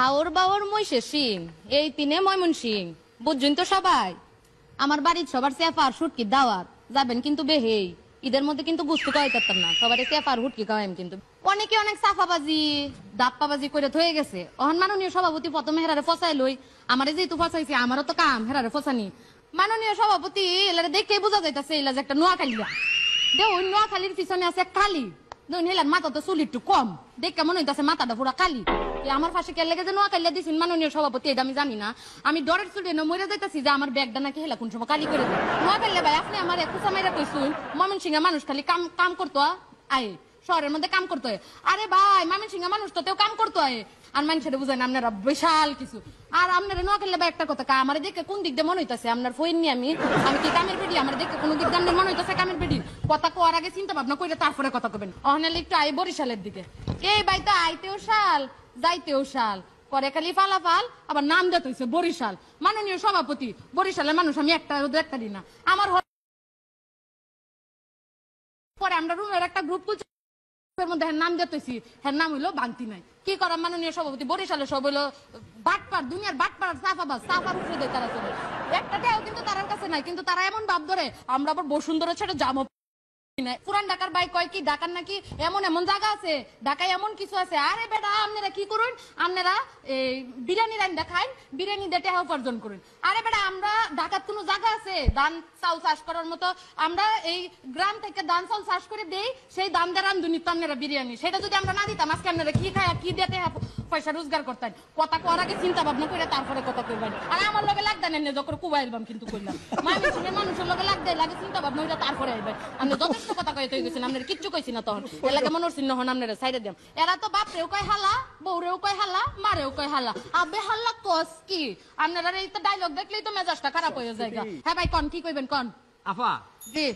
হাওর বাওর মহিষের সিং এই তিনে ময়মন সিং বুঝছেন তো সবাই, আমার বাড়ির সবার চেফার সুটকি দাওয়াত, যাবেন কিন্তু বেহেই। ঈদের মধ্যে কিন্তু বুঝতে কইতাম না সবার চেফার হুটকি খাওয়াইম কিন্তু। অনেকে অনেক সাফাবাজি দাপ্পাবাজি করে থয়ে গেছে। অহন মাননীয় সভাপতি প্রথমে হেরারে ফসাই লই, আমারে যেহেতু ফসাইছে, আমারও তো কাম, হেরারে ফসানি। মাননীয় সভাপতি, এলারে দেখে বোঝা যাইতাছে এলা যে একটা নোয়াখালিয়া দে ওই নোয়াখালীর পিছনে আছে কালি হেলার মাথা তো চুল একটু কম। দেখে মনে হইতাছে মাথাটা পুরা কালি আমার পাশে কে লেগে যে নোয়াখালিয়া দিছেন মাননীয় সভাপতি, এটা আমি জানি না। আমি ডরের চুলে মরে যাইতাছি যে আমার ব্যাগটা নাকি হেলা কোন সময় কালি করে দেয়। নোয়াখালিয়া ভাই, আপনি আমার একুশা মাইরা কইসুন ময়মন সিংহে মানুষ খালি কাম কাম করতো আয়, শহরের মধ্যে কাম করতে। আরে ভাই মামিন সিংহে মানুষ তো তেও কাম করতে হয় আর মানুষের বুঝেন আপনারা বিশাল কিছু। আর আপনারা নোয়া খেললে একটা কথা কা, আমার দেখে কোন দিক দিয়ে মনে হইতাছে? আপনার ফইন নি আমি আমি কি কামের বেডি আমার দেখে কোন দিক দিয়ে মনে হইতাছে কামের বেডি কথা কোয়ার আগে চিন্তা ভাবনা করে তারপরে কথা কবেন অহনালে একটু আই বরিশালের দিকে। এই ভাই তো আইতেও শাল যাইতেও শাল। পরে খালি ফালাফাল আবার নাম দিতে হইছে বরিশাল। মাননীয় সভাপতি, বরিশালের মানুষ, আমি একটা একটা দিন না। আমার পরে আমরা রুমের একটা গ্রুপ খুলছি মধ্যে হ্যাঁ নাম হ্যাঁ নাম হইল বান্তি নাই। কি করা মাননীয় সভাপতি? বরিশালে সব হইল বাটপার, দুনিয়ার বাটপার সাফাবাজ সাফার দেয় তারা চলে কিন্তু তার কাছে নাই, কিন্তু তারা এমন ভাব ধরে, আমরা আবার বসুন্ধরা ছেড়ে নাই। বিরিয়ানি সেটা যদি আমরা না দিতাম কি খায় কি দিয়ে পয়সা রোজগার করতেন? কথা করার আগে চিন্তা ভাবনা করে তারপরে কথা কইবেন। আর আমার লগে লাগতেন এনে যখন কুবাইল বাম কিন্তু কইলাম। মানুষের মানুষের লগে লাগে চিন্তা ভাবনা করে তারপরে আইবেন। আপনি যথেষ্ট কথা কইতে গেছেন আপনার কিচ্ছু কইছি না তখন এলাকা মনে হচ্ছিল হন আপনারা সাইডে দিম এরা তো বাপরেও কয় হালা বউরেও কয় হালা মারেও কয় হালা। আবে হাল্লা কস কি? আপনারা এই তো ডায়লগ দেখলেই তো মেজাজটা খারাপ হয়ে যায়। হ্যাঁ ভাই কন কি কইবেন কন? আফা জি।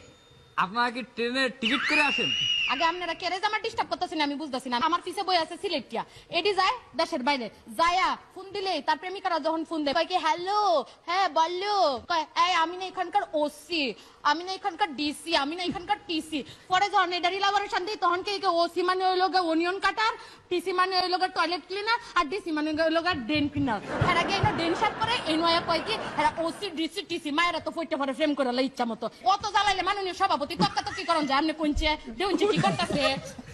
আপনারা কি ট্রেনের টিকিট করে আসেন? আগে আপনারা কেরে আমার ডিস্টার্ব করতেছেন আমি বুঝতেছি না। আমার পিছে বই আছে সিলেটিয়া। এটি যায় দেশের বাইরে। যায়া ফোন দিলে তার প্রেমিকারা যখন ফোন দেয়, কয় কি, হ্যালো হ্যাঁ বলল। কয়, এই, আমি না এখানকার ওসি আমি না এখানকার ডিসি আমি না এখানকার টিসি পরে যখন এটার ইলাবোরেশন দিই তখন কে ওসি মানে ওই লোক অনিয়ন কাটার টিসি মানে ওই লোক টয়লেট ক্লিনার আর ডিসি মানে ওই লোক ড্রেন ক্লিনার এর আগে এটা ড্রেন সাফ করে, এই কয় কি, এরা ওসি ডিসি টিসি মায়েরা তো ফইতে পরে ফ্রেম করে ইচ্ছা মতো। অত জ্বালাইলে মাননীয় সভাপতি তক্কা তো কি করেন যে, আপনি কোনছে দেউনছে কি করতেছে?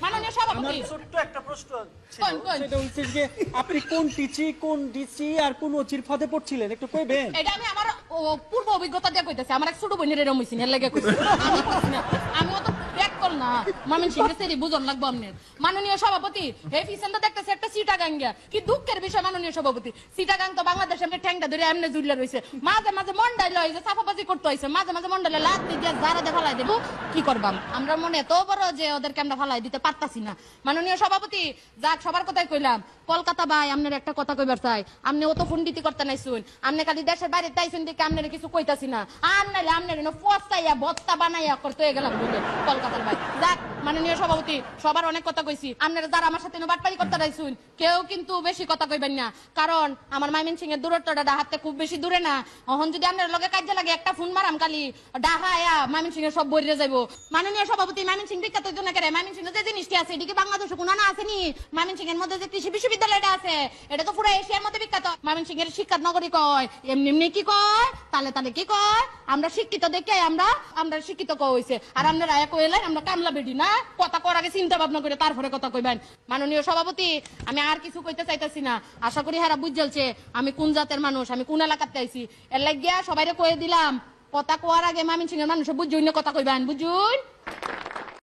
মাননীয় সভাপতি। ছোট্ট একটা প্রশ্ন ছিল। কোন, কোন? সেটা হচ্ছে যে আপনি কোন টিচি কোন ডিসি আর কোন ওচির ফাঁদে পড়ছিলেন? একটু কইবেন? এটা আমি আমার পূর্ব অভিজ্ঞতা দিয়ে কইতেছি। আমার এক ছোট বোনের এরকম হইছিল এর লাগে কইছি। আমি কইছি না। মামিন সিং লাগবো মাননীয় সভাপতি একটা কি দুঃখের বিষয় মাননীয় সভাপতি। তো ঠ্যাংটা ধরে এমনি জুড়লে রইছে। মাঝে মাঝে হইছে সাফাবাজি করতে হইছে। মাঝে মাঝে লাত দিয়ে যারা ফালাই দেবো, কি করবাম? আমরা মনে এত বড় যে ওদেরকে আমরা ফালাই দিতে পারতাছি না। মাননীয় সভাপতি, যাক, সবার কথাই কইলাম। কলকাতা ভাই আপনার একটা কথা কইবার চাই। আপনি অত ফুন্ডিতি করতে নাই শুন। আপনি খালি দেশের বাইরে তাইছেন দেখে আপনার কিছু কইতাছি না। আর নাইলে আপনার ফসাইয়া বানাইয়া করতে গেলাম বলে কলকাতার ভাই। যাক, মাননীয় সভাপতি, সবার অনেক কথা কইছি। আপনারা যারা আমার সাথে রাইছুন কেউ কিন্তু বেশি কথা কইবেন না। কারণ আমার মাইমিন সিং এর খুব বেশি দূরে না। এখন যদি আপনার লগে কাজে লাগে, একটা ফোন মারাম আয়া মাইমিন সিং এর সব বইরে মাননীয় সভাপতি, মাইমিন সিং জন্য করে, মাইমিন সিং যে জিনিসটি আছে এদিকে বাংলাদেশে কোনো না আসেনি মাইমিন সিং এর মধ্যে যে কৃষি বিশ্ববিদ্যালয়টা আছে, এটা তো পুরো এশিয়ার মধ্যে বিখ্যাত। মাইমিন সিং এর শিক্ষার নগরী কয়? এমনি এমনি কি কয়? তালে তালে কি কয়? আমরা শিক্ষিত দেখে আমরা আমরা শিক্ষিত কয় হইছে। আর আমরা কইলে আমরা কামলা বেডি না? কথা কর আগে চিন্তা ভাবনা করে তারপরে কথা কইবেন। মাননীয় সভাপতি, আমি আর কিছু কইতে চাইতেছি না। আশা করি হারা বুঝলছে আমি কোন জাতের মানুষ, আমি কোন এলাকাতে আইছি। এর লাগিয়া সবাইরে কয়ে দিলাম, কথা কোয়ার আগে মামিন সিং এর মানুষ বুঝুন কথা কইবেন, বুঝুন?